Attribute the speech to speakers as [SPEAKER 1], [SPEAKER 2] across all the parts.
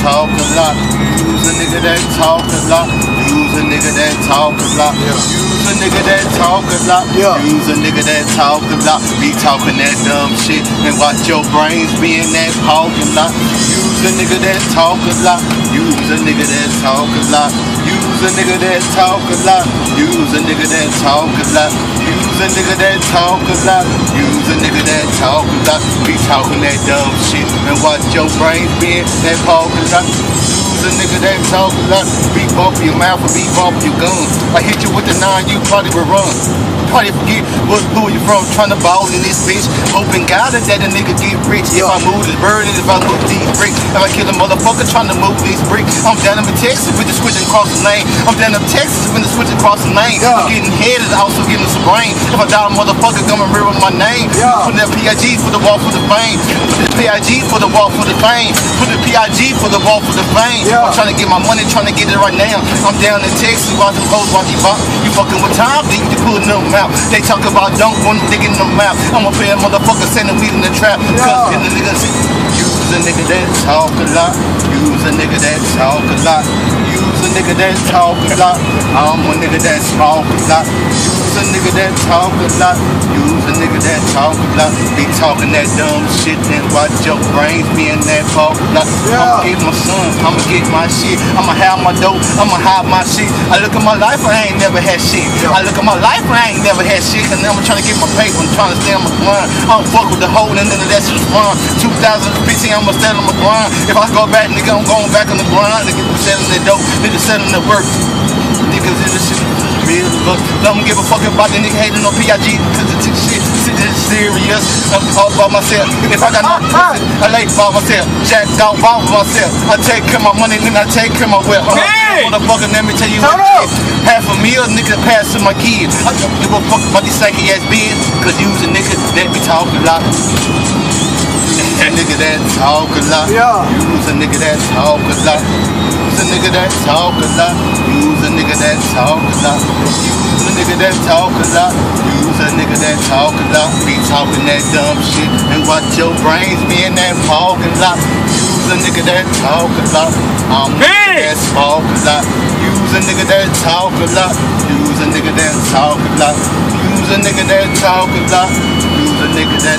[SPEAKER 1] talk a lot. Use a nigga that talk a lot. Use a nigga that talk a lot. Use a nigga that talk a lot. Use a nigga that talk a lot. Be talking that dumb shit and watch your brains be in that parking lot. Use a nigga that talk a lot. Use a nigga that talk a lot. Use a nigga that talk a lot. Use a nigga that talk a lot. Use a nigga that talk a lot. Use a nigga that talk a lot. Be talking that dumb shit and watch your brains be in that parking lot. A nigga that talk a lot. Beat off your mouth or beat off your gun. I hit you with the nine, you probably would run. Probably forget what, who you from, trying to ball in this bitch. Hoping God that a nigga get rich. If I move this bird and if I move these bricks. If I kill a motherfucker trying to move these bricks. I'm down in Texas with the switching across the lane. I'm down in Texas with the switching across the lane. I'm getting headed, also getting some brain. If I die, a motherfucker gonna remember my name.
[SPEAKER 2] Yeah.
[SPEAKER 1] Put that PIG for the wall for the fame. Put the PIG for the wall for the fame. Put the PIG for the wall for the fame.
[SPEAKER 2] Yeah.
[SPEAKER 1] I'm trying to get my money, trying to get it right now. I'm down in Texas, watching hoes, watching bump. You fucking with time, then you pulling them out. They talk about don't want them digging them out. I'm a fair motherfucker sending weed in the trap.
[SPEAKER 2] Yeah.
[SPEAKER 1] Cause the niggas, use a nigga that talk a lot. Use a nigga that talk a lot. Use a nigga that talk a lot. I'm a nigga that smoke a lot. A nigga that talk a lot. Use a nigga that talk a lot. Be talking that dumb shit and watch your brains be in that lot. I'ma
[SPEAKER 2] Yeah.
[SPEAKER 1] get my son, I'ma get my shit. I'ma have my dope, I'ma hide my shit. I look at my life, I ain't never had shit. I look at my life, I ain't never had shit. Cause now I'm trying to get my paper, I'm trying to stay on my grind. I don't fuck with the whole and none of that shit's fun. 2015, I'ma stay on my grind. If I go back, nigga, I'm going back on the grind. Nigga, selling that dope, nigga, selling the work. Niggas in the shit. Real, but don't give a fuck about the nigga hating on PIG cause the shit, shit is serious. I'm all by myself. If I got no pussy, I lay by myself. Jack out by myself. I take care of my money, then I take care of my wealth.
[SPEAKER 2] Hey!
[SPEAKER 1] motherfucker, let me tell you what. Half a meal, nigga, pass to my kids. I don't give a fuck about these psyche ass bitch, cause you's a nigga that be talking a lot. A nigga that talk a lot.
[SPEAKER 2] Yeah.
[SPEAKER 1] Use a nigga that talk a lot. Use a nigga that talk a lot. Use a that talk a lot. Use a nigga that talk a lot. Use a nigga that talk a lot. Be talking that dumb shit and watch your brains be in that parking lot. Use a nigga that talk a lot. I'm a nigga
[SPEAKER 2] Hey!
[SPEAKER 1] that talk a lot. Use a nigga that talk a lot. Use a nigga that talk a lot. Use a nigga that talk a lot.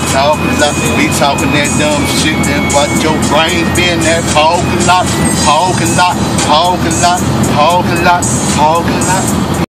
[SPEAKER 1] Use a nigga that talk. Be talking that dumb shit and watch your brains be in that parking lot. Parking lot. Parking lot. Parking lot. Parking lot.